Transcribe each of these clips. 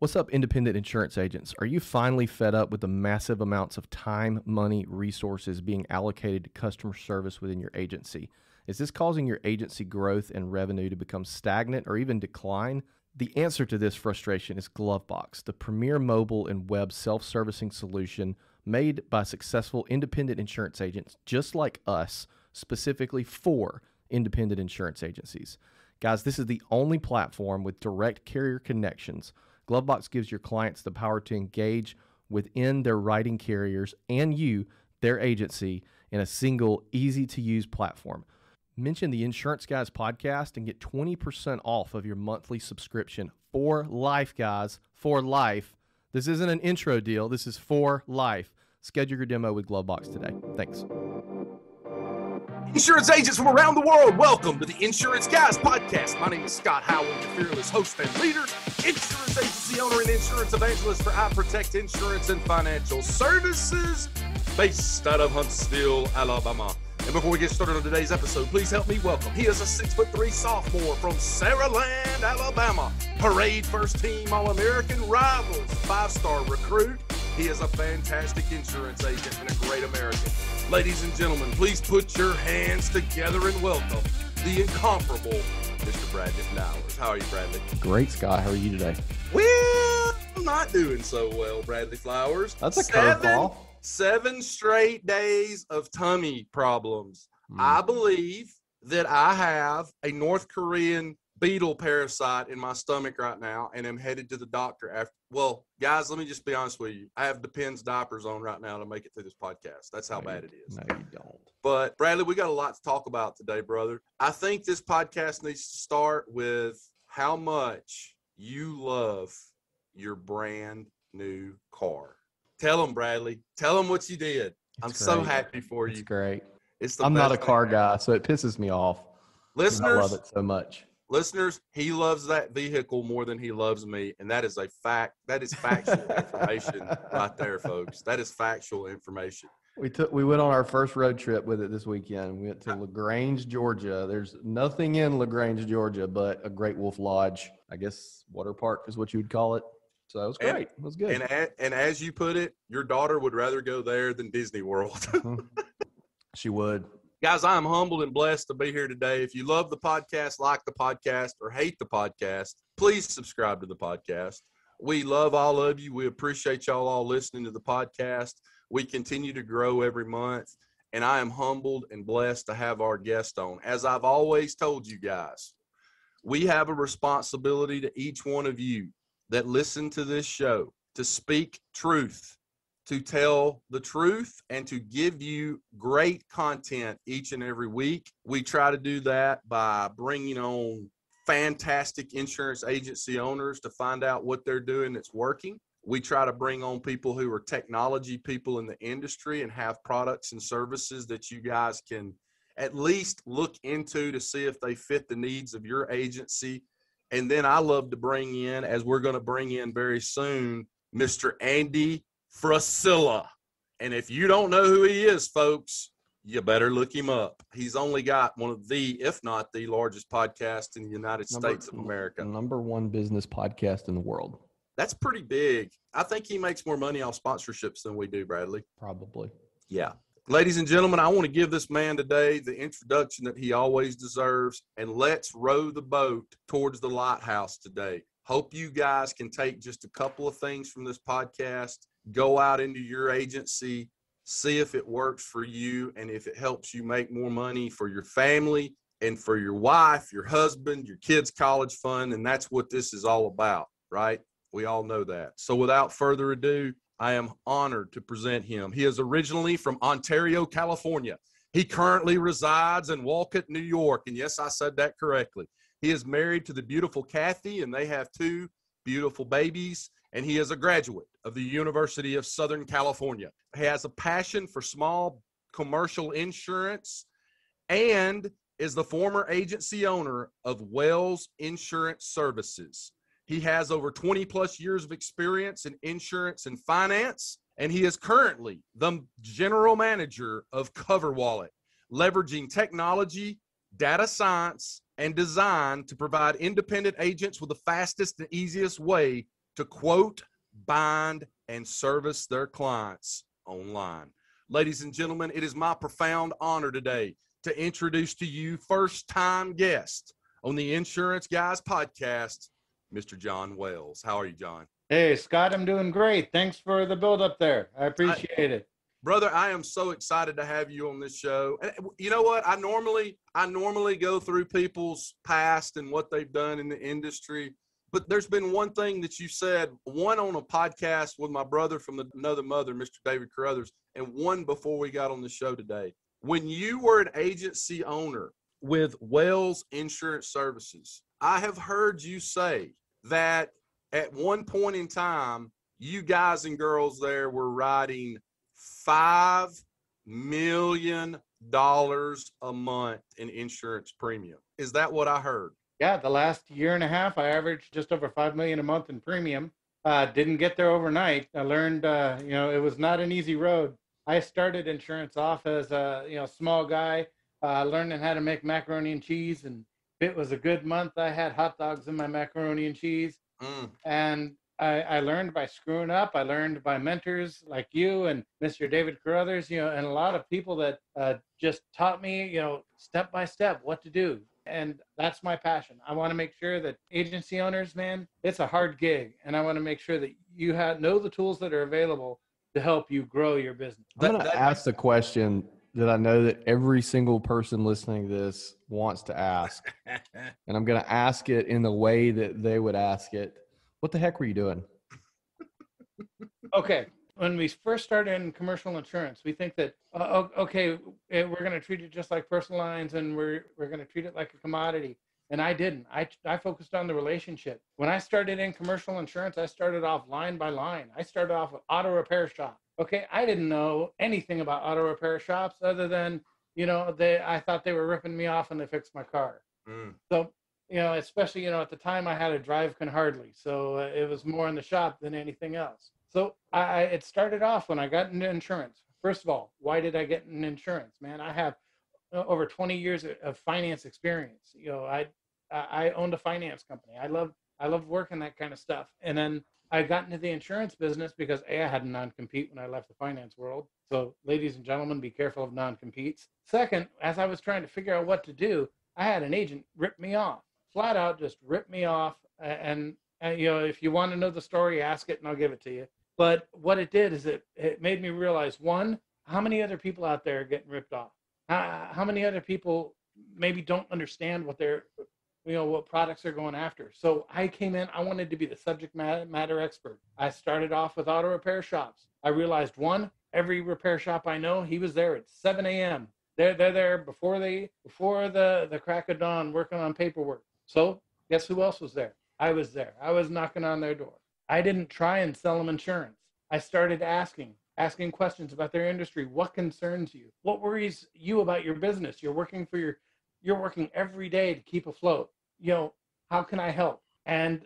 What's up, independent insurance agents? Are you finally fed up with the massive amounts of time, money, resources being allocated to customer service within your agency? Is this causing your agency growth and revenue to become stagnant or even decline? The answer to this frustration is Glovebox, the premier mobile and web self servicing solution made by successful independent insurance agents just like us, specifically for independent insurance agencies. Guys, this is the only platform with direct carrier connections Glovebox gives your clients the power to engage within their writing carriers and you, their agency, in a single, easy to use platform. Mention the Insurance Guys podcast and get 20% off of your monthly subscription for life, guys. For life. This isn't an intro deal, this is for life. Schedule your demo with Glovebox today. Thanks. Insurance agents from around the world, welcome to the Insurance Guys podcast. My name is Scott Howell, your fearless host and leader, insurance agency owner and insurance evangelist for I Protect Insurance and Financial Services, based out of Huntsville, Alabama. And before we get started on today's episode, please help me welcome. He is a six foot three sophomore from Saraland, Alabama. Parade first team All American rivals, five star recruit. He is a fantastic insurance agent and a great American. Ladies and gentlemen, please put your hands together and welcome the incomparable Mr. Bradley Flowers. How are you, Bradley? Great, Scott. How are you today? Well, I'm not doing so well, Bradley Flowers. That's a curveball. Seven straight days of tummy problems. Mm. I believe that I have a North Korean beetle parasite in my stomach right now and I'm headed to the doctor after well guys let me just be honest with you. I have depends diapers on right now to make it through this podcast. That's how no, bad it is. no you don't. But bradley we got a lot to talk about today brother. I think this podcast needs to start with how much you love your brand new car. Tell them bradley. Tell them what you did. It's i'm great. so happy for you. it's great. It's i'm not a car guy so it pisses me off. listeners i love it so much listeners, he loves that vehicle more than he loves me, and that is a fact. That is factual information right there, folks. That is factual information. We took we went on our first road trip with it this weekend. We went to Lagrange, Georgia. There's nothing in Lagrange, Georgia, but a Great Wolf Lodge. I guess water park is what you would call it. So it was great. And, it was good. And and as you put it, your daughter would rather go there than Disney World. Mm-hmm. she would. Guys, I am humbled and blessed to be here today. If you love the podcast, like the podcast, or hate the podcast, please subscribe to the podcast. We love all of you. We appreciate y'all all listening to the podcast. We continue to grow every month, and I am humbled and blessed to have our guest on. As I've always told you guys, we have a responsibility to each one of you that listen to this show to speak truth to tell the truth and to give you great content each and every week. We try to do that by bringing on fantastic insurance agency owners to find out what they're doing that's working. We try to bring on people who are technology people in the industry and have products and services that you guys can at least look into to see if they fit the needs of your agency. And then I love to bring in, as we're going to bring in very soon, Mr. Andy Frisella. And if you don't know who he is, folks, you better look him up. He's only got one of the, if not the largest podcast in the United number, States of America. Number one business podcast in the world. That's pretty big. I think he makes more money off sponsorships than we do, Bradley. Probably. Yeah. Ladies and gentlemen, I want to give this man today the introduction that he always deserves, and let's row the boat towards the lighthouse today. Hope you guys can take just a couple of things from this podcast go out into your agency, see if it works for you and if it helps you make more money for your family and for your wife, your husband, your kids' college fund. And that's what this is all about, right? We all know that. So without further ado, I am honored to present him. He is originally from Ontario, California. He currently resides in Wolcott, New York. And yes, I said that correctly. He is married to the beautiful Kathy, and they have two beautiful babies and he is a graduate of the University of Southern California. He has a passion for small commercial insurance and is the former agency owner of Wells Insurance Services. He has over 20 plus years of experience in insurance and finance, and he is currently the general manager of CoverWallet, leveraging technology, data science, and design to provide independent agents with the fastest and easiest way to quote, bind, and service their clients online. Ladies and gentlemen, it is my profound honor today to introduce to you first time guest on the Insurance Guys podcast, Mr. John Wells. How are you, John? Hey, Scott, I'm doing great. Thanks for the build up there. I appreciate I, it. Brother, I am so excited to have you on this show. And uh, you know what? I normally I normally go through people's past and what they've done in the industry, but there's been one thing that you said, one on a podcast with my brother from the, another mother, Mr. David Carothers, and one before we got on the show today. When you were an agency owner with Wells Insurance Services, I have heard you say that at one point in time, you guys and girls there were writing five million dollars a month in insurance premium. Is that what I heard? Yeah, the last year and a half, I averaged just over five million a month in premium. Uh, didn't get there overnight. I learned, uh, you know, it was not an easy road. I started insurance off as a you know small guy, uh, learning how to make macaroni and cheese, and if it was a good month. I had hot dogs in my macaroni and cheese, mm. and I, I, learned by screwing up. I learned by mentors like you and Mr. David Carothers, you know, and a lot of people that uh, just taught me, you know, step by step what to do. And that's my passion. I want to make sure that agency owners, man, it's a hard gig, and I want to make sure that you have know the tools that are available to help you grow your business. I'm going to ask the question that I know that every single person listening to this wants to ask, and I'm going to ask it in the way that they would ask it what the heck were you doing? okay. When we first started in commercial insurance, we think that uh, okay, eh, we're going to treat it just like personal lines, and we're we're going to treat it like a commodity. And I didn't. I I focused on the relationship. When I started in commercial insurance, I started off line by line. I started off with auto repair shop. Okay, I didn't know anything about auto repair shops other than you know they. I thought they were ripping me off when they fixed my car. Mm. So you know, especially, you know, at the time I had a drive can hardly. So uh, it was more in the shop than anything else. So I, it started off when I got into insurance. First of all, why did I get in insurance? Man, I have uh, over 20 years of finance experience. You know, I, I owned a finance company. I love, I love working that kind of stuff. And then I got into the insurance business because A, I had a non-compete when I left the finance world. So ladies and gentlemen, be careful of non-competes. Second, as I was trying to figure out what to do, I had an agent rip me off flat out just rip me off. And, and you know, if you want to know the story, ask it and I'll give it to you. But what it did is it, it made me realize one, how many other people out there are getting ripped off? How, how many other people maybe don't understand what they're, you know, what products they're going after? So I came in, I wanted to be the subject matter expert. I started off with auto repair shops. I realized one, every repair shop I know, he was there at 7 a.m. They're, they're there before they before the, the crack of dawn working on paperwork. So guess who else was there? I was there. I was knocking on their door. I didn't try and sell them insurance. I started asking, asking questions about their industry. What concerns you? What worries you about your business? You're working for your, you're working every day to keep afloat. You know, how can I help? And,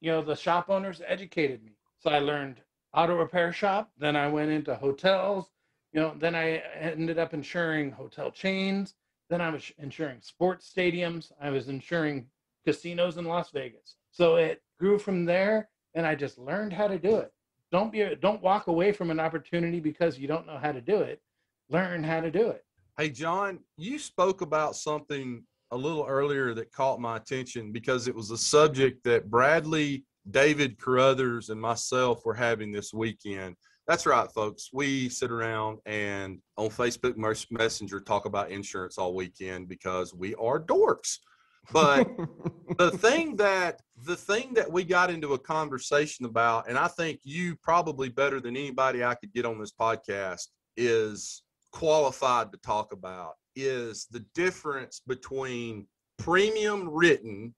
you know, the shop owners educated me. So I learned auto repair shop. Then I went into hotels. You know, then I ended up insuring hotel chains. Then I was insuring sports stadiums. I was insuring casinos in Las Vegas. So it grew from there, and I just learned how to do it. Don't be don't walk away from an opportunity because you don't know how to do it. Learn how to do it. Hey John, you spoke about something a little earlier that caught my attention because it was a subject that Bradley, David Carothers, and myself were having this weekend. That's right, folks. We sit around and on Facebook Messenger talk about insurance all weekend because we are dorks. But the thing that the thing that we got into a conversation about, and I think you probably better than anybody I could get on this podcast is qualified to talk about is the difference between premium written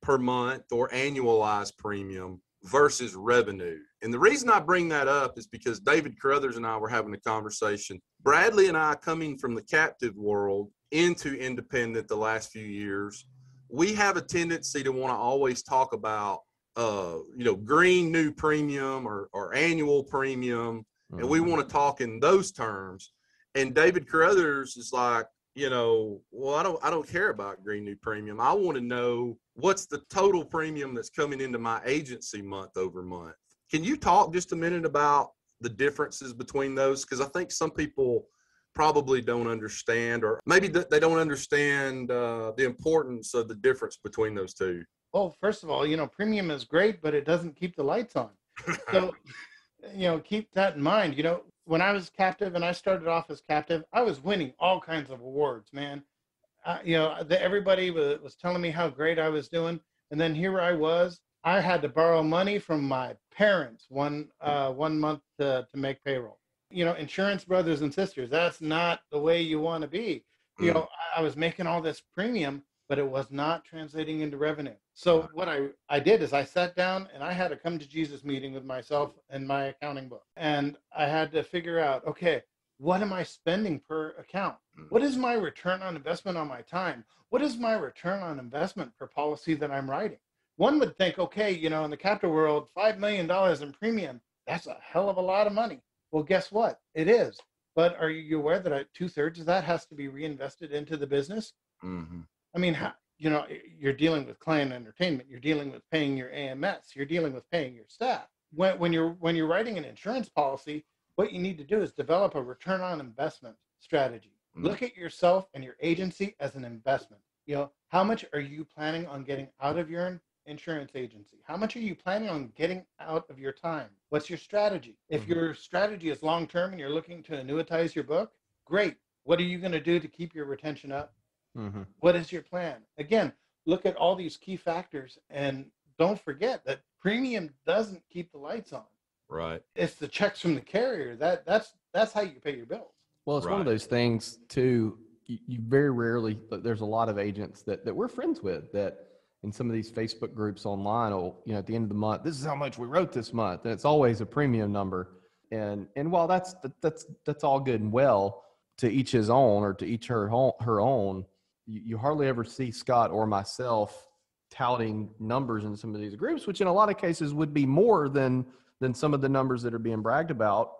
per month or annualized premium versus revenue. And the reason I bring that up is because David Carothers and I were having a conversation. Bradley and I, coming from the captive world into independent the last few years, we have a tendency to want to always talk about, uh, you know, green new premium or, or annual premium. Mm-hmm. And we mm-hmm. want to talk in those terms. And David Carothers is like, you know, well, I don't I don't care about green new premium. I want to know what's the total premium that's coming into my agency month over month. Can you talk just a minute about the differences between those? Because I think some people probably don't understand, or maybe they don't understand uh, the importance of the difference between those two. Well, first of all, you know, premium is great, but it doesn't keep the lights on. So, you know, keep that in mind. You know, when I was captive and I started off as captive, I was winning all kinds of awards, man. Uh, you know, the, everybody was, was telling me how great I was doing. And then here I was. I had to borrow money from my parents one uh, one month to, to make payroll. You know, insurance brothers and sisters, that's not the way you want to be. You mm. know, I was making all this premium but it was not translating into revenue. So what I, I did is I sat down and I had a come to Jesus meeting with myself and my accounting book. And I had to figure out, okay, what am I spending per account? Mm. What is my return on investment on my time? What is my return on investment per policy that I'm writing? One would think, okay, you know, in the capital world, $5 million in premium, that's a hell of a lot of money. Well, guess what? It is. But are you aware that two thirds of that has to be reinvested into the business? Mm-hmm. I mean, how, you know, you're dealing with client entertainment, you're dealing with paying your AMS, you're dealing with paying your staff. When, when you're when you're writing an insurance policy, what you need to do is develop a return on investment strategy. Mm-hmm. Look at yourself and your agency as an investment. You know, how much are you planning on getting out of your insurance agency? How much are you planning on getting out of your time? What's your strategy? If mm-hmm. your strategy is long term and you're looking to annuitize your book, great. What are you going to do to keep your retention up? Mm-hmm. What is your plan? Again, look at all these key factors and don't forget that premium doesn't keep the lights on. Right. It's the checks from the carrier. That that's that's how you pay your bills. Well, it's right. one of those things too. You, you very rarely there's a lot of agents that that we're friends with that in some of these Facebook groups online will, you know, at the end of the month, this is how much we wrote this month. And it's always a premium number. And and while that's that's that's all good and well, to each his own or to each her her own, you, you hardly ever see Scott or myself touting numbers in some of these groups, which in a lot of cases would be more than than some of the numbers that are being bragged about.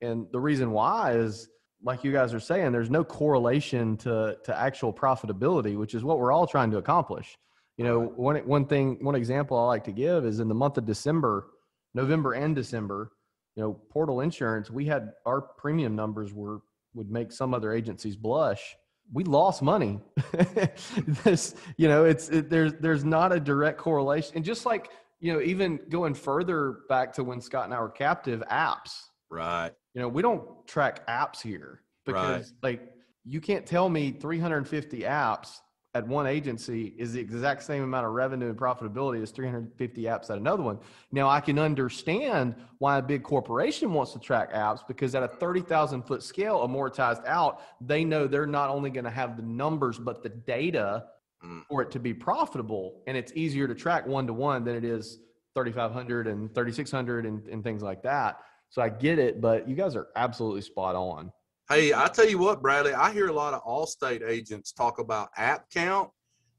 And the reason why is like you guys are saying, there's no correlation to to actual profitability, which is what we're all trying to accomplish. You know, one one thing, one example I like to give is in the month of December, November and December, you know, Portal Insurance, we had our premium numbers were would make some other agencies blush we lost money. this, you know, it's it, there's there's not a direct correlation. And just like you know, even going further back to when Scott and I were captive, apps. Right. You know, we don't track apps here because right. like you can't tell me 350 apps at one agency is the exact same amount of revenue and profitability as 350 apps at another one. Now I can understand why a big corporation wants to track apps because at a 30,000 foot scale amortized out, they know they're not only going to have the numbers, but the data mm. for it to be profitable. And it's easier to track one to one than it is 3,500 and 3,600 and, and things like that. So I get it, but you guys are absolutely spot on. Hey, I tell you what, Bradley, I hear a lot of Allstate agents talk about app count,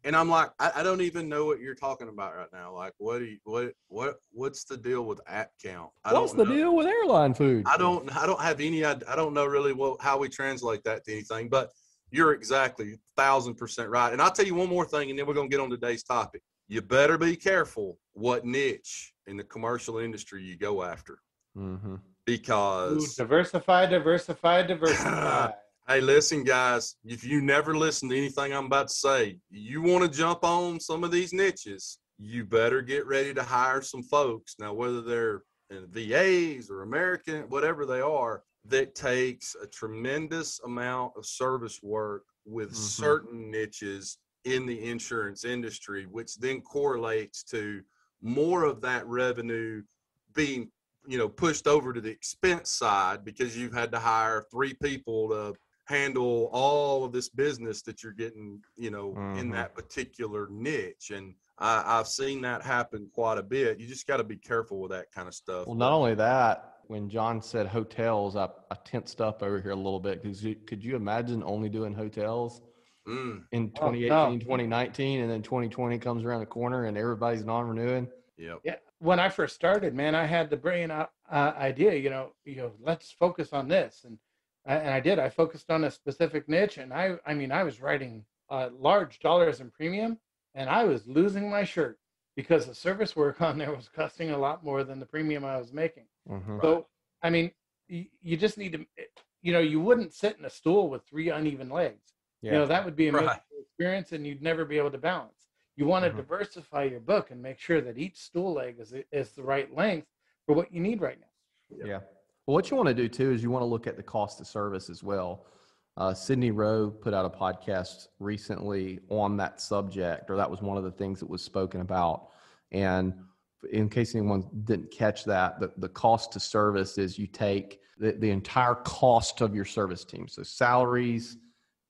and I'm like, I, I, don't even know what you're talking about right now. Like, what do you, what, what, what's the deal with app count? I what's the know. deal with airline food? I don't, I don't have any, I, I don't know really what, how we translate that to anything, but you're exactly thousand percent right. And I'll tell you one more thing, and then we're gonna get on today's topic. You better be careful what niche in the commercial industry you go after. Mm-hmm because Ooh, diversify, diversify, diversify. hey, listen, guys, if you never listen to anything I'm about to say, you want to jump on some of these niches, you better get ready to hire some folks. Now, whether they're in VAs or American, whatever they are, that takes a tremendous amount of service work with mm-hmm. certain niches in the insurance industry, which then correlates to more of that revenue being you know pushed over to the expense side because you've had to hire three people to handle all of this business that you're getting you know mm-hmm. in that particular niche and I, have seen that happen quite a bit you just got to be careful with that kind of stuff well not only that when john said hotels i, I tensed up over here a little bit because could you imagine only doing hotels mm. in 2018 oh, no. 2019 and then 2020 comes around the corner and everybody's non-renewing Yep. Yeah. When I first started, man, I had the brilliant uh, idea, you know, you know, let's focus on this. And and I did. I focused on a specific niche, and I, I mean, I was writing uh, large dollars in premium, and I was losing my shirt because the service work on there was costing a lot more than the premium I was making. Mhm. So, I mean, you, you just need to, you know, you wouldn't sit in a stool with three uneven legs. Yeah. You know, that would be a Right. miserable experience, and you'd never be able to balance. You want to Mhm. diversify your book and make sure that each stool leg is is the right length for what you need right now. Yeah. Well, what you want to do too is you want to look at the cost of service as well. Uh, Sydney Rowe put out a podcast recently on that subject, or that was one of the things that was spoken about. And in case anyone didn't catch that, the, the cost to service is you take the, the entire cost of your service team. So salaries,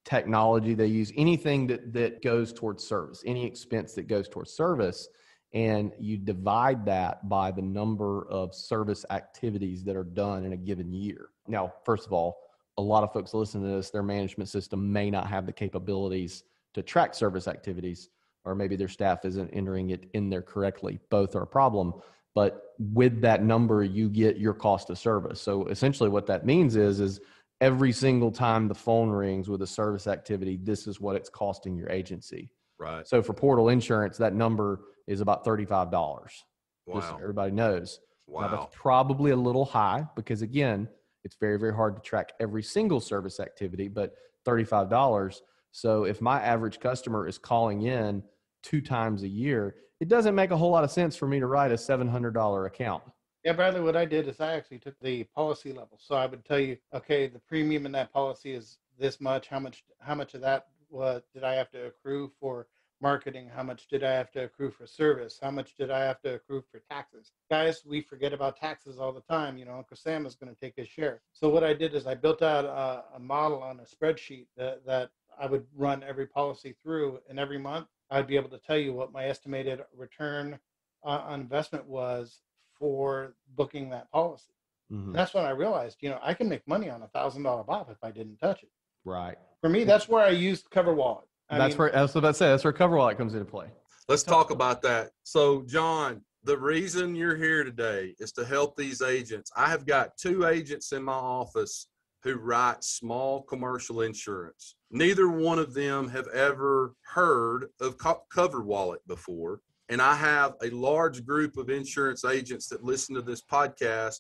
technology they use, anything that, that goes towards service, any expense that goes towards service, and you divide that by the number of service activities that are done in a given year. Now, first of all, a lot of folks listening to this, their management system may not have the capabilities to track service activities, or maybe their staff isn't entering it in there correctly. Both are a problem. But with that number, you get your cost of service. So essentially, what that means is, is every single time the phone rings with a service activity, this is what it's costing your agency. Right. So for portal insurance, that number is about $35. Just so Wow. everybody knows. Now, Wow. that's probably a little high because again, it's very, very hard to track every single service activity, but $35. So if my average customer is calling in two times a year, it doesn't make a whole lot of sense for me to write a $700 account. Yeah, Bradley, what I did is I actually took the policy level. So I would tell you, okay, the premium in that policy is this much. How much how much of that was did I have to accrue for marketing? How much did I have to accrue for service? How much did I have to accrue for taxes? Guys, we forget about taxes all the time. You know, Uncle Sam is going to take his share. So what I did is I built out a, a model on a spreadsheet that, that I would run every policy through, and every month I'd be able to tell you what my estimated return on investment was for booking that policy. Mhm. That's when I realized, you know, I can make money on a thousand dollar BOP if I didn't touch it. Right. For me, that's where I used CoverWallet. I that's mean, where, that's what I say. That's where CoverWallet comes into play. Let's talk about that. So, John, the reason you're here today is to help these agents. I have got two agents in my office who write small commercial insurance. Neither one of them have ever heard of Co- CoverWallet before. And I have a large group of insurance agents that listen to this podcast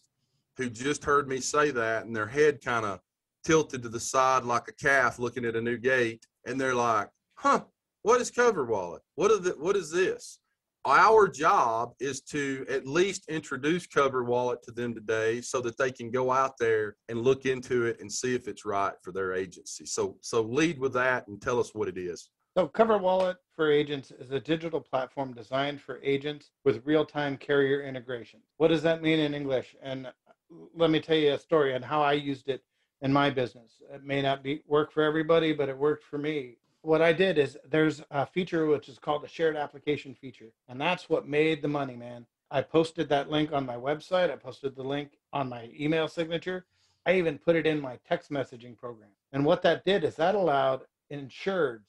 who just heard me say that and their head kind of tilted to the side like a calf looking at a new gate. And they're like, huh, what is CoverWallet? What is it what is this? Our job is to at least introduce CoverWallet to them today so that they can go out there and look into it and see if it's right for their agency. So so lead with that and tell us what it is So, CoverWallet for Agents is a digital platform designed for agents with real time carrier integration. What does that mean in English? And uh, let me tell you a story on how I used it in my business. It may not be work for everybody, but it worked for me. What I did is there's a feature which is called the shared application feature, and that's what made the money, man. I posted that link on my website. I posted the link on my email signature. I even put it in my text messaging program. And what that did is that allowed insureds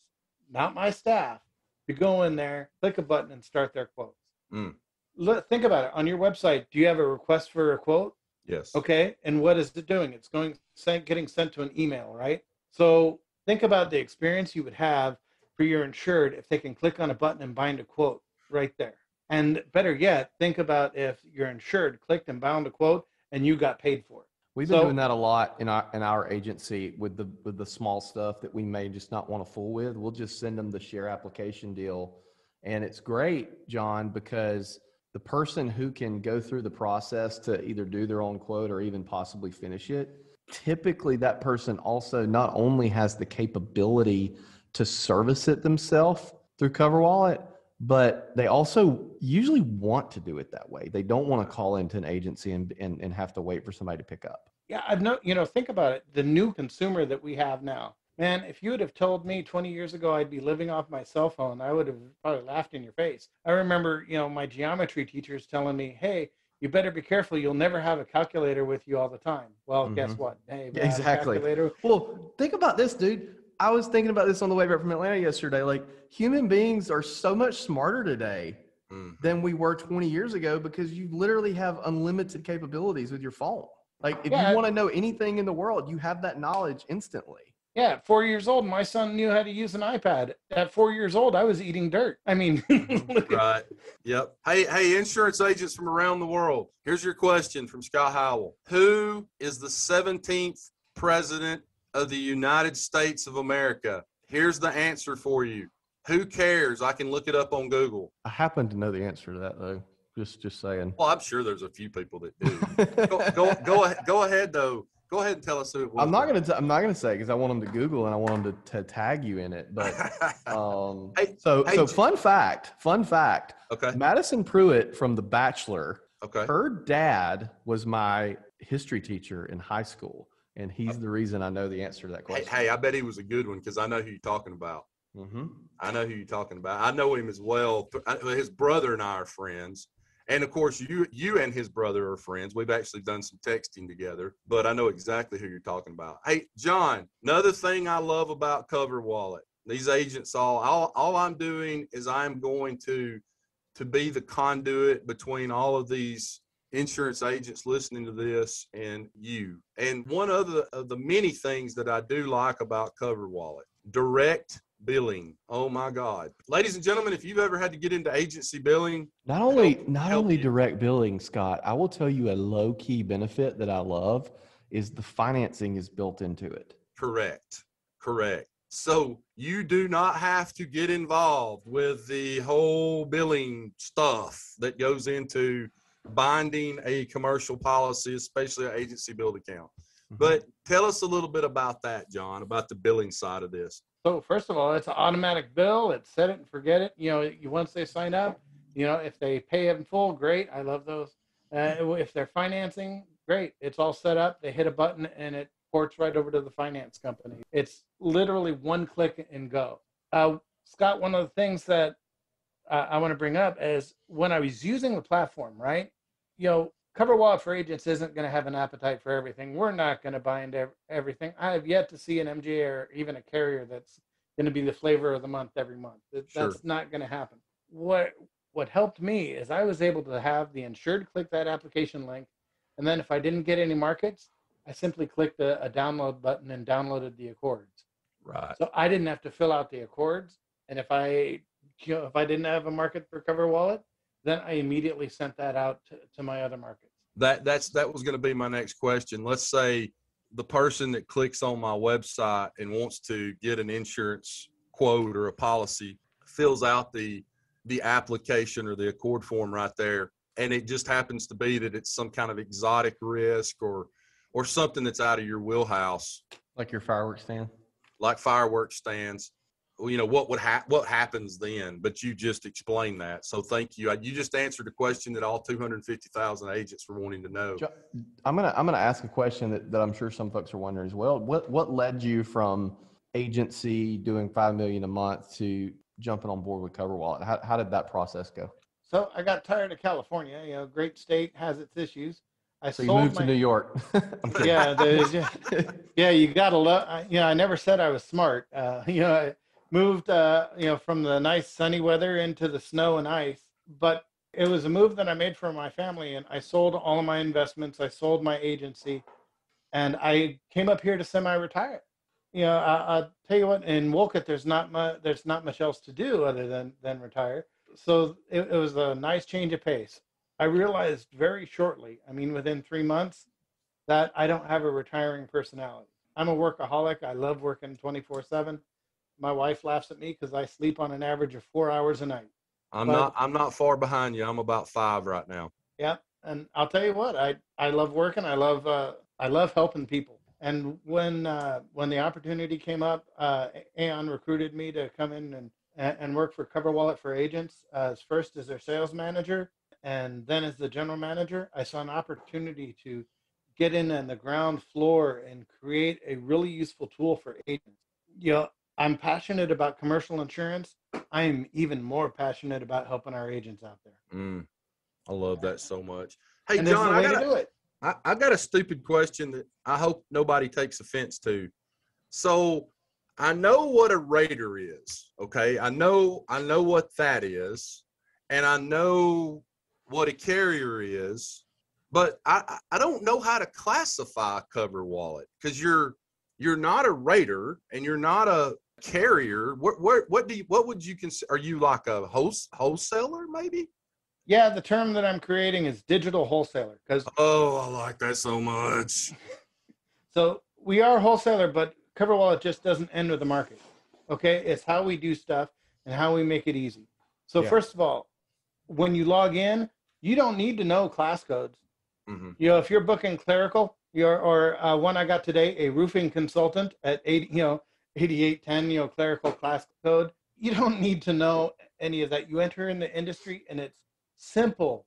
not my staff, to go in there, click a button, and start their quotes. Mm. Look, think about it. On your website, do you have a request for a quote? yes Okay, and what is it doing? It's going sent, getting sent to an email, right? So think about the experience you would have for your insured if they can click on a button and bind a quote right there. And better yet, think about if your insured clicked and bound a quote and you got paid for it. We've been So- doing that a lot in our in our agency with the with the small stuff that we may just not want to fool with. We'll just send them the share application deal, and it's great, John, because the person who can go through the process to either do their own quote or even possibly finish it, typically that person also not only has the capability to service it themselves through CoverWallet, but they also usually want to do it that way. They don't want to call into an agency and, and, and have to wait for somebody to pick up. Yeah, I've no, you know, think about it. The new consumer that we have now, man, if you would have told me 20 years ago I'd be living off my cell phone, I would have probably laughed in your face. I remember, you know, my geometry teachers telling me, hey, you better be careful. You'll never have a calculator with you all the time. Well, guess Mhm. what? Hey, exactly. calculator. Well, think about this, dude. I was thinking about this on the way back from Atlanta yesterday. Like, human beings are so much smarter today Mm. than we were 20 years ago because you literally have unlimited capabilities with your phone. Like if Yeah. you want to know anything in the world, you have that knowledge instantly. Yeah, at four years old, my son knew how to use an iPad. At four years old, I was eating dirt. I mean, Right. Yep. Hey, hey, insurance agents from around the world. Here's your question from Scott Howell. Who is the 17th president of the United States of America? Here's the answer for you. Who cares? I can look it up on Google. I happen to know the answer to that though. Just just saying. Well, I'm sure there's a few people that do. Go, go, go, ahead, go ahead, though. Go ahead and tell us who it was. I'm not gonna. T- I'm not gonna say because I want them to Google and I want them to, to tag you in it. But um, Hey, so hey, so fun fact. Fun fact. okay. Madison Prewett from The Bachelor. Okay. Her dad was my history teacher in high school, and he's the reason I know the answer to that question. hey, I bet he was a good one because I know who you're talking about. hmm I know who you're talking about. I know him as well. His brother and I are friends, and of course, you you and his brother are friends. We've actually done some texting together, but I know exactly who you're talking about. Hey, John, another thing I love about CoverWallet. These agents all all, all I'm doing is I'm going to to be the conduit between all of these insurance agents listening to this and you. And one other of the many things that I do like about CoverWallet, direct billing. Oh my God. Ladies and gentlemen, if you've ever had to get into agency billing, Not only not only you. direct billing, Scott. I will tell you a low key benefit that I love is the financing is built into it. correct, correct. So you do not have to get involved with the whole billing stuff that goes into binding a commercial policy, especially an agency billed account. Mhm. But tell us a little bit about that, John, about the billing side of this. So first of all, it's an automatic bill. It's set it and forget it. You know, you once they sign up, you know, if they pay in full, great. I love those. Uh, if they're financing, great. It's all set up. They hit a button and it ports right over to the finance company. It's literally one click and go. Uh, Scott, one of the things that uh, I want to bring up is when I was using the platform, right? You know, CoverWallet for Agents isn't going to have an appetite for everything. We're not going to bind ev- everything. I have yet to see an MGA or even a carrier that's going to be the flavor of the month every month. That- Sure. That's not going to happen. What what helped me is I was able to have the insured click that application link, and then if I didn't get any markets, I simply clicked a, a download button and downloaded the ACORDs. Right. So I didn't have to fill out the ACORDs, and if I you know, if I didn't have a market for CoverWallet, then I immediately sent that out to, to my other markets. That that's that was going to be my next question. Let's say the person that clicks on my website and wants to get an insurance quote or a policy fills out the the application or the ACORD form right there and it just happens to be that it's some kind of exotic risk or or something that's out of your wheelhouse Like your fireworks stand. like fireworks stands well, you know what would hap what happens then but you just explained that so thank you you just answered a question that all 250,000 agents were wanting to know I'm gonna I'm gonna ask a question that, that I'm sure some folks are wondering as well. What what led you from agency doing five million a month to jumping on board with CoverWallet? How how did that process go? So I got tired of California. You know, great state has its issues. I So you sold moved my to New York. I'm yeah, yeah, you gotta love. I- You know, I never said I was smart. Uh, you know, I moved, uh, you know, from the nice sunny weather into the snow and ice. But it was a move that I made for my family, and I sold all of my investments. I sold my agency, and I came up here to semi-retire. You know, I, I'll tell you what. In Wolcott, there's not much. There's not much else to do other than than retire. So it, it was a nice change of pace. I realized very shortly. I mean, within three months that I don't have a retiring personality. I'm a workaholic. I love working 24 7. My wife laughs at me because I sleep on an average of four hours a night. I'm But- not I'm not far behind you. I'm about five right now. Yeah. And I'll tell you what, I, I love working. I love, uh, I love helping people. And when, uh, when the opportunity came up, uh, Aon recruited me to come in and, and work for CoverWallet for agents as first as their sales manager and then as the general manager. I saw an opportunity to get in on the ground floor and create a really useful tool for agents. You know, I'm passionate about commercial insurance. I am even more passionate about helping our agents out there. Mm, I love that so much. Hey, and John, I got, to a, do it. I, I got a stupid question that I hope nobody takes offense to. So I know what a rater is. Okay. I know I know what that is. And I know what a carrier is. but I I- I don't know how to classify CoverWallet because you're you're not a rater and you're not a carrier. What what what do you what would you consider? Are you like a host wholesaler maybe? Yeah, the term that I'm creating is digital wholesaler because Oh, I like that so much. so we are a wholesaler, but CoverWallet just doesn't end with the market. Okay, it's how we do stuff and how we make it easy. So Yeah. first of all, when you log in, you don't need to know class codes. hmm You know, if you're booking clerical, you're or uh, one I got today, a roofing consultant at eighty, you know, eighty-eight ten, you know, clerical class code. You don't need to know any of that. You enter in the industry, and it's simple,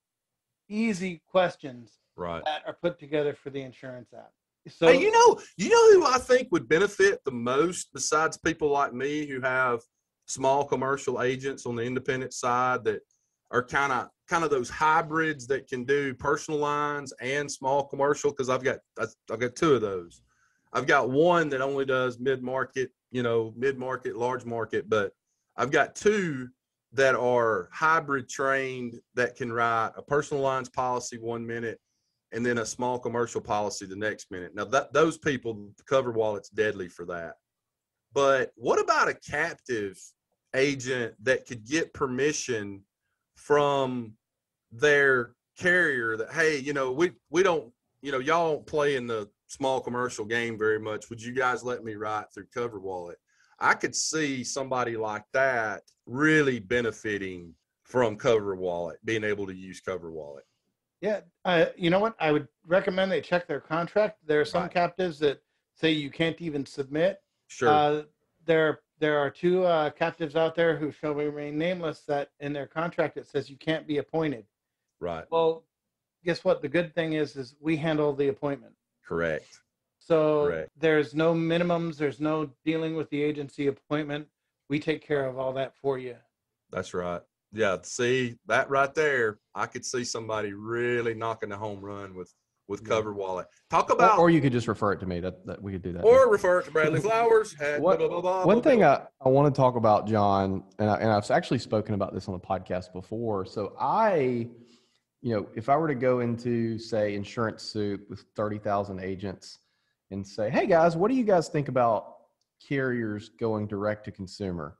easy questions Right. that are put together for the insurance app. So hey, you know, you know who I think would benefit the most besides people like me who have small commercial agents on the independent side that are kind of kind of those hybrids that can do personal lines and small commercial because I've got I've got two of those. I've got one that only does mid market, you know, mid market, large market, but I've got two that are hybrid trained that can write a personal lines policy one minute and then a small commercial policy the next minute. Now that those people CoverWallet's deadly for that. But what about a captive agent that could get permission from their carrier that hey, you know, we we don't, you know, y'all play in the small commercial game very much. Would you guys let me write through CoverWallet? I could see somebody like that really benefiting from CoverWallet, being able to use CoverWallet. yeah, uh, you know what? I would recommend they check their contract. There are some Right. captives that say you can't even submit. Sure. Uh, there, there are two uh, captives out there who shall remain nameless that in their contract it says you can't be appointed. right. Well, guess what? The good thing is, is we handle the appointment. Correct. So Correct. there's no minimums. There's no dealing with the agency appointment. We take care of all that for you. That's right. Yeah. See that right there. I could see somebody really knocking the home run with with Yeah. CoverWallet. Talk about or or, you could just refer it to me. That, that we could do that. Or refer it to Bradley Flowers. What- blah, blah, blah, blah, One blah, thing blah. I, I want to talk about, John, and, I, and I've actually spoken about this on the podcast before. So I, you know, if I were to go into say insurance suit with thirty thousand agents and say, hey guys, what do you guys think about carriers going direct to consumer?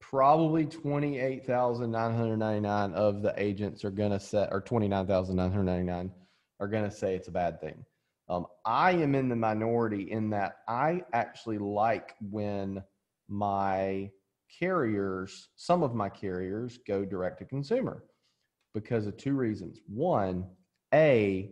Probably twenty eight thousand nine hundred ninety nine of the agents are gonna set or twenty nine thousand nine hundred ninety nine are gonna say it's a bad thing. Um, I am in the minority in that I actually like when my carriers, some of my carriers go direct to consumer because of two reasons. One, A,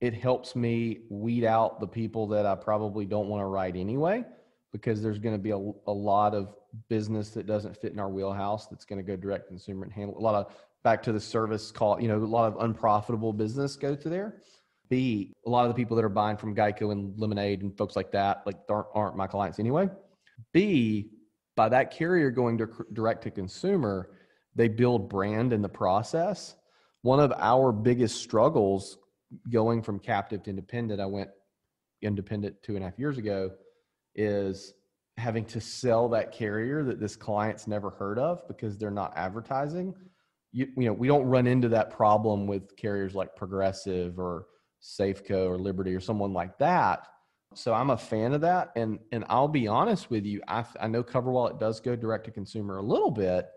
it helps me weed out the people that I probably don't want to write anyway, because there's going to be a, a lot of business that doesn't fit in our wheelhouse that's going to go direct consumer and handle a lot of back to the service call, you know, a lot of unprofitable business go to there. B, a lot of the people that are buying from Geico and Lemonade and folks like that, like aren't, aren't my clients anyway. B, by that carrier going to direct to consumer, they build brand in the process. One of our biggest struggles going from captive to independent, I went independent two and a half years ago, is having to sell that carrier that this client's never heard of because they're not advertising. You, you know, we don't run into that problem with carriers like Progressive or Safeco or Liberty or someone like that. So I'm a fan of that, and and I'll be honest with you, I I know CoverWallet does go direct to consumer a little bit.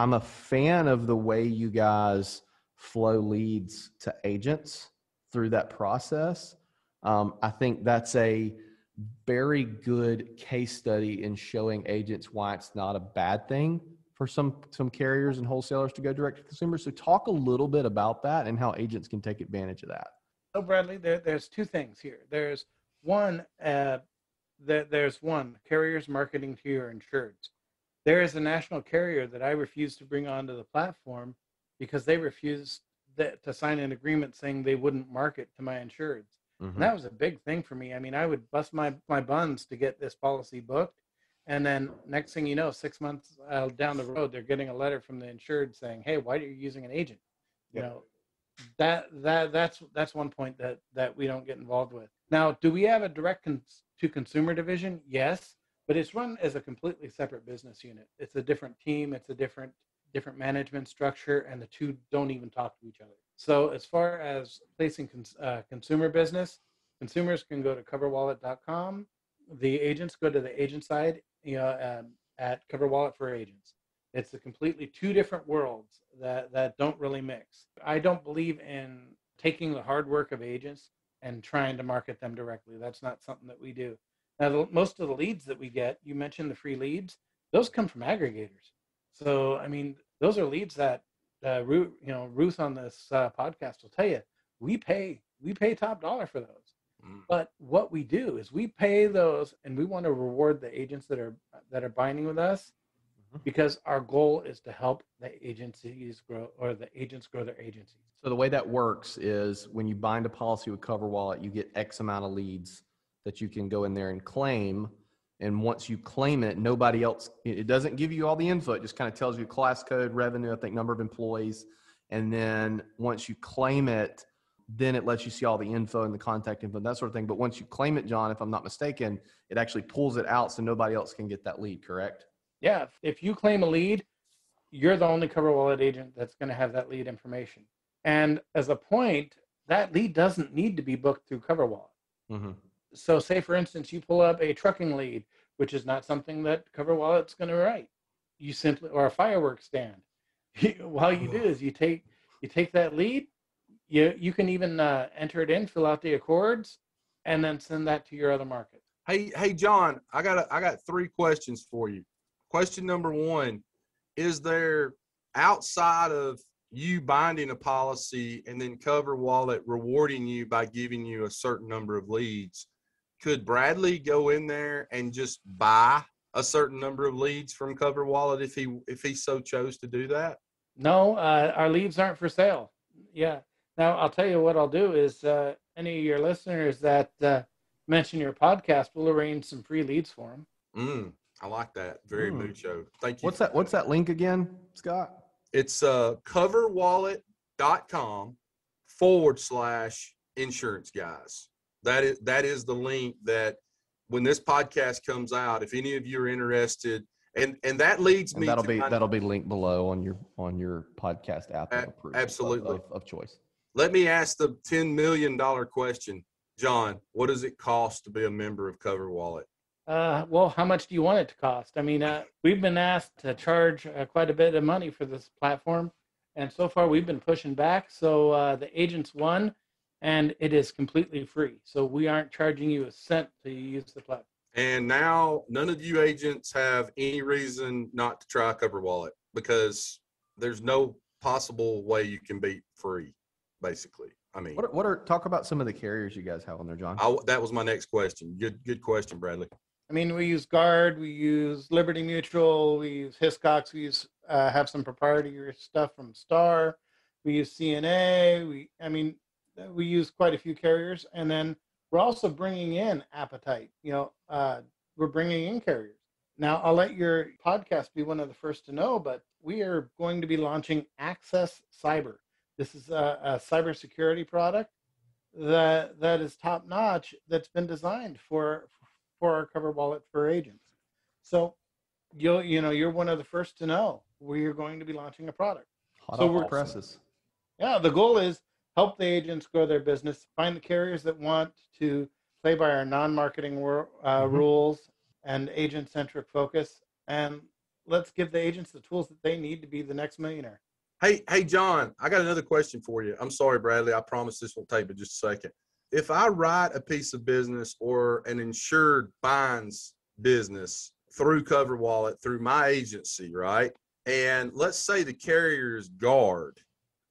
I'm a fan of the way you guys flow leads to agents through that process. Um, I think that's a very good case study in showing agents why it's not a bad thing for some some carriers and wholesalers to go direct to consumers. So talk a little bit about that and how agents can take advantage of that. So Bradley, there, there's two things here. There's one, uh, there, there's one carriers marketing to your insureds. There is a national carrier that I refused to bring onto the platform because they refused that, to sign an agreement saying they wouldn't market to my insureds. Mhm. And that was a big thing for me. I mean, I would bust my, my buns to get this policy booked. And then next thing you know, six months uh, down the road, they're getting a letter from the insured saying, "Hey, why are you using an agent?" You Yep. know, that that that's that's one point that that we don't get involved with. Now, do we have a direct cons- to consumer division? Yes, but it's run as a completely separate business unit. It's a different team. It's a different different management structure, and the two don't even talk to each other. So as far as placing cons- uh, consumer business, consumers can go to coverwallet.com. The agents go to the agent side, you know, um, at CoverWallet for agents. It's a completely two different worlds that that don't really mix. I don't believe in taking the hard work of agents and trying to market them directly. That's not something that we do. Now, the, most of the leads that we get, you mentioned the free leads, those come from aggregators. So, I mean, those are leads that uh, Ruth, you know, Ruth on this uh, podcast will tell you, we pay, we pay top dollar for those. Mm. But what we do is we pay those, and we want to reward the agents that are that are binding with us, Mhm. because our goal is to help the agencies grow or the agents grow their agencies. So the way that works is when you bind a policy with CoverWallet, you get X amount of leads that you can go in there and claim. And once you claim it, nobody else, it doesn't give you all the info. It just kind of tells you class code, revenue, I think number of employees. And then once you claim it, then it lets you see all the info and the contact info, and that sort of thing. But once you claim it, John, if I'm not mistaken, it actually pulls it out so nobody else can get that lead, correct? Yeah, if- if you claim a lead, you're the only CoverWallet agent that's going to have that lead information. And as a point, that lead doesn't need to be booked through CoverWallet. Mm-hmm. So, say for instance, you pull up a trucking lead, which is not something that CoverWallet's going to write. You simply or a fireworks stand. All you do is you take you take that lead. You you can even uh, enter it in, fill out the ACORDs, and then send that to your other market. Hey, hey, John, I got a, I got three questions for you. Question number one: Is there outside of you binding a policy and then CoverWallet rewarding you by giving you a certain number of leads? Could Bradley go in there and just buy a certain number of leads from CoverWallet if he if he so chose to do that? No, uh, our leads aren't for sale. Yeah. Now I'll tell you what I'll do is uh, any of your listeners that uh, mention your podcast, we'll arrange some free leads for them. Mm, I like that. Very Mm. mucho. Thank you. What's for that? What's that link again, Scott? It's uh, coverwallet.com forward slash insurance guys. That is that is the link that when this podcast comes out, if any of you are interested, and and that leads And me that'll to be my- that'll be linked below on your on your podcast app A- approval of- absolutely. of, of choice. let me ask the ten million dollar question, John. What does it cost to be a member of CoverWallet? Uh, well, how much do you want it to cost? I mean, uh, we've been asked to charge uh, quite a bit of money for this platform, and so far we've been pushing back. So uh, the agents won, and it is completely free. So we aren't charging you a cent to use the platform. And now none of you agents have any reason not to try CoverWallet because there's no possible way you can beat free, basically. I mean, What are, what are talk about some of the carriers you guys have on there, John? I, that was my next question. Good, good question, Bradley. I mean, we use Guard, we use Liberty Mutual, we use Hiscox, we use uh, have some proprietary stuff from Star, we use CNA. We, I mean, we use quite a few carriers, and then we're also bringing in Appetite. You know, uh, we're bringing in carriers. Now, I'll let your podcast be one of the first to know, but we are going to be launching Access Cyber. This is a, a cybersecurity product that that is top notch. That's been designed for for our CoverWallet for agents. So you'll you know you're one of the first to know we are going to be launching a product. Hot so we're- presses. Yeah, the goal is help the agents grow their business, find the carriers that want to play by our non-marketing wor- uh, Mhm. rules and agent-centric focus, and let's give the agents the tools that they need to be the next millionaire. Hey, hey, John, I got another question for you. I'm sorry, Bradley. I promise this will take but just a second. If I write a piece of business or an insured binds business through CoverWallet through my agency, right? And let's say the carrier is Guard,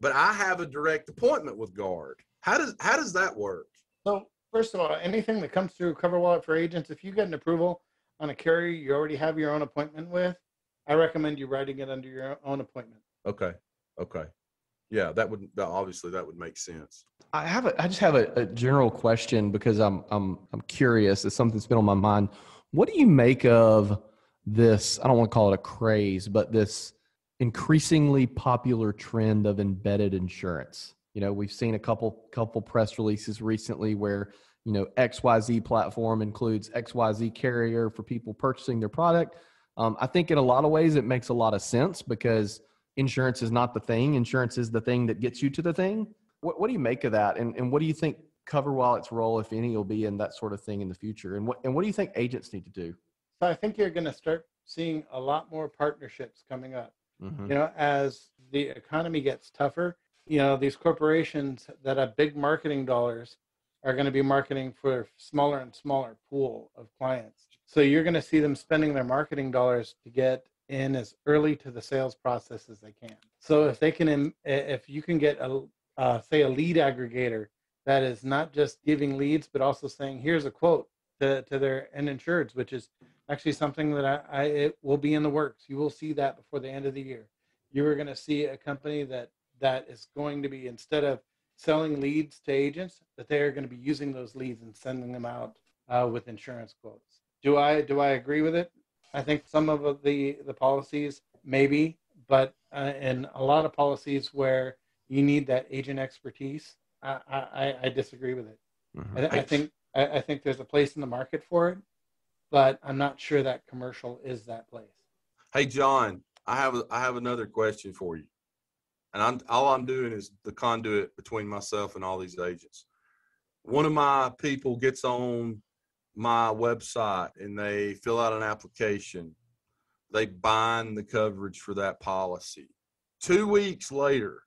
but I have a direct appointment with Guard. How does how does that work? So first of all, anything that comes through CoverWallet for agents, if you get an approval on a carrier you already have your own appointment with, I recommend you writing it under your own appointment. Okay, okay, yeah, that would obviously that would make sense. I have a, I just have a, a general question because I'm I'm I'm curious. It's something that's been on my mind. What do you make of this? I don't want to call it a craze, but this increasingly popular trend of embedded insurance. You know, we've seen a couple couple press releases recently where you know XYZ platform includes XYZ carrier for people purchasing their product. Um, I think in a lot of ways it makes a lot of sense because insurance is not the thing. Insurance is the thing that gets you to the thing What, what do you make of that? And, and what do you think CoverWallet's role, if any, will be in that sort of thing in the future? And what, and what do you think agents need to do? So I think you're going to start seeing a lot more partnerships coming up. Mm-hmm. You know, as the economy gets tougher, you know, these corporations that have big marketing dollars are going to be marketing for smaller and smaller pool of clients. So you're going to see them spending their marketing dollars to get in as early to the sales process as they can. So if they can, if you can get a, uh, say, a lead aggregator that is not just giving leads, but also saying, here's a quote to, to their end insureds, which is actually something that I, I it will be in the works. You will see that before the end of the year. You are going to see a company that that is going to be instead of selling leads to agents, that they are going to be using those leads and sending them out uh, with insurance quotes. Do I do I agree with it? I think some of the the policies maybe, but uh, in a lot of policies where you need that agent expertise, I I, I disagree with it. Mm-hmm. I, I, think I, I think there's a place in the market for it, but I'm not sure that commercial is that place. Hey John, I have I have another question for you, and I'm all I'm doing is the conduit between myself and all these agents. One of my people gets on my website and they fill out an application. They bind the coverage for that policy. Two weeks later,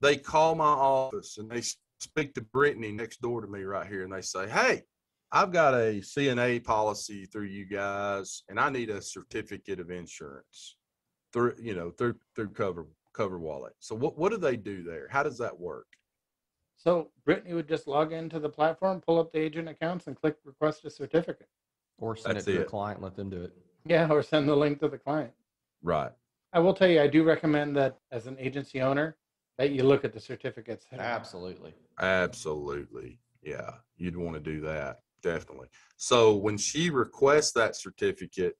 they call my office and they speak to Brittany next door to me right here and they say, Hey, I've got a CNA policy through you guys and I need a certificate of insurance through, you know, through, through cover, cover wallet. So what, what do they do there? How does that work? So Brittany would just log into the platform, pull up the agent accounts, and click request a certificate. Or send That's it to it. the client, let them do it. Yeah, or send the link to the client. Right. I will tell you, I do recommend that as an agency owner, that you look at the certificates. Absolutely. Absolutely. Yeah, you'd want to do that definitely. So when she requests that certificate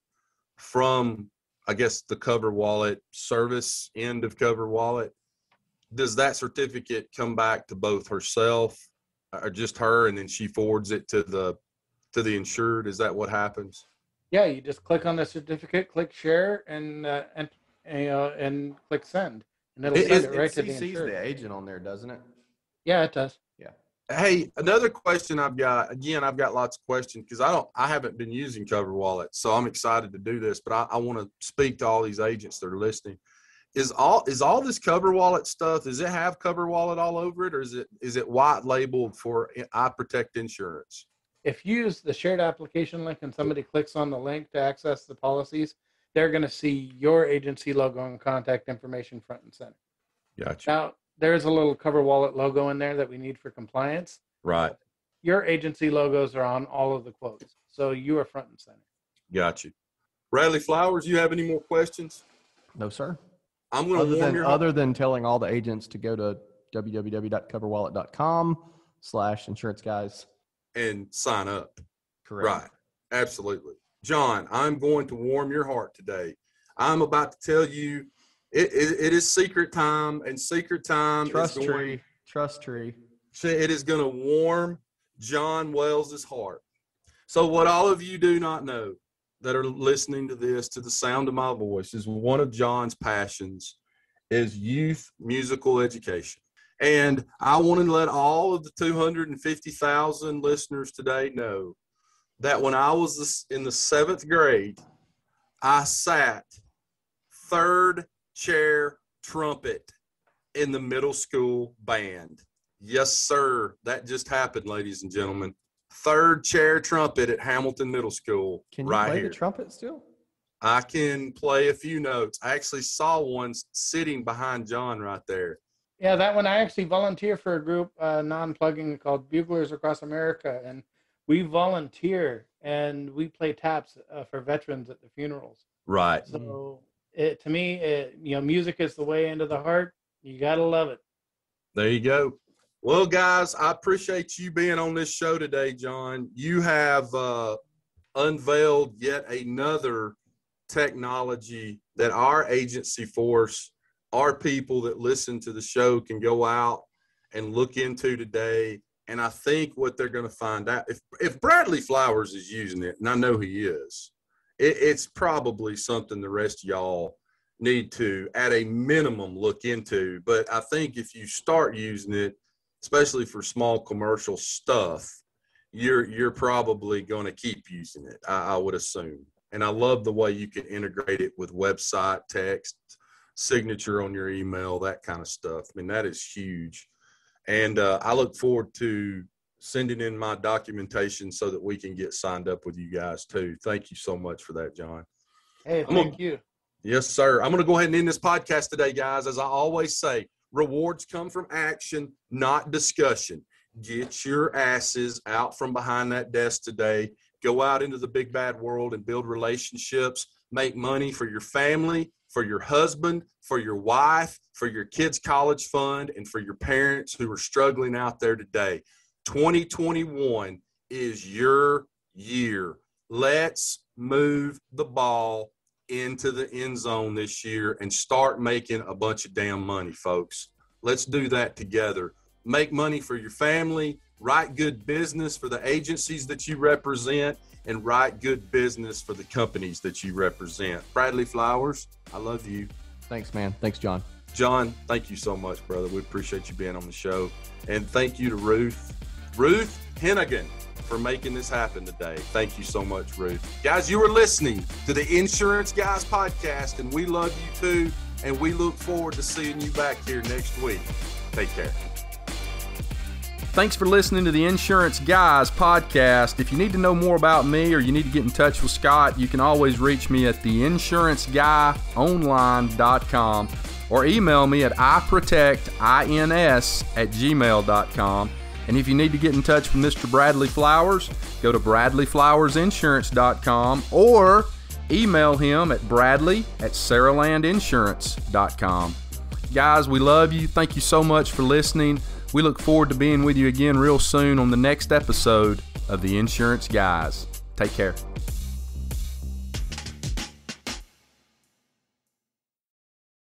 from, I guess, the CoverWallet service end of CoverWallet, does that certificate come back to both herself or just her and then she forwards it to the to the insured is that what happens yeah you just click on the certificate click share and uh, and uh, and click send and it'll it, send it, it right it to the insured. the agent on there doesn't it yeah it does yeah hey another question i've got again i've got lots of questions because i don't i haven't been using CoverWallet so i'm excited to do this but i, I want to speak to all these agents that are listening. Is all is all this CoverWallet stuff does it have CoverWallet all over it or is it is it white labeled for i protect insurance? If you use the shared application link and somebody clicks on the link to access the policies they're going to see your agency logo and contact information front and center. Gotcha. Now there's a little CoverWallet logo in there that we need for compliance right your agency logos are on all of the quotes so you are front and center got you bradley flowers you have any more questions no sir I'm going to other than, your other than telling all the agents to go to www.coverwallet.com slash insurance guys and sign up. Correct. Right. Absolutely. John, I'm going to warm your heart today. I'm about to tell you it, it, it is secret time and secret time trust is going, tree trust tree it is going to warm john Wales's heart so what all of you do not know that are listening to this to the sound of my voice is one of John's passions is youth musical education. And I want to let all of the 250,000 listeners today know that when I was in the seventh grade, I sat third chair trumpet in the middle school band. Yes, sir. That just happened, ladies and gentlemen third chair trumpet at Hamilton Middle School. Can you right play here. the trumpet still? I can play a few notes. I actually saw one sitting behind John right there. Yeah, that one I actually volunteer for a group uh, non-plugging called Buglers Across America, and we volunteer and we play taps uh, for veterans at the funerals. Right. So it, to me, it, you know, music is the way into the heart. You gotta love it. There you go. Well, guys, I appreciate you being on this show today, John. You have uh, unveiled yet another technology that our agency force, our people that listen to the show can go out and look into today. And I think what they're going to find out if, if Bradley Flowers is using it, and I know he is, it, it's probably something the rest of y'all need to, at a minimum, look into. But I think if you start using it, especially for small commercial stuff, you're you're probably going to keep using it. I, I would assume. And I love the way you can integrate it with website, text, signature on your email, that kind of stuff. I mean, that is huge. And uh, I look forward to sending in my documentation so that we can get signed up with you guys too. Thank you so much for that, John. Hey, I'm thank gonna- you. Yes, sir. I'm going to go ahead and end this podcast today, guys. As I always say, rewards come from action, not discussion. Get your asses out from behind that desk today. Go out into the big bad world and build relationships. Make money for your family, for your husband, for your wife, for your kids' college fund, and for your parents who are struggling out there today. 2021 is your year. Let's move the ball into the end zone this year and start making a bunch of damn money, folks. Let's do that together. Make money for your family, write good business for the agencies that you represent, and write good business for the companies that you represent. Bradley Flowers, I love you. Thanks, man. Thanks, John. John, thank you so much, brother. We appreciate you being on the show. And thank you to Ruth, Ruth Hennigan, for making this happen today. Thank you so much, Ruth. Guys, you are listening to the Insurance Guys podcast, and we love you too. And we look forward to seeing you back here next week. Take care. Thanks for listening to the Insurance Guys podcast. If you need to know more about me or you need to get in touch with Scott, you can always reach me at theinsuranceguyonline.com or email me at iprotectins at gmail.com. And if you need to get in touch with Mr. Bradley Flowers, go to bradleyflowersinsurance.com or email him at bradley at saralandinsurance.com. Guys, we love you. Thank you so much for listening. We look forward to being with you again real soon on the next episode of The Insurance Guys. Take care.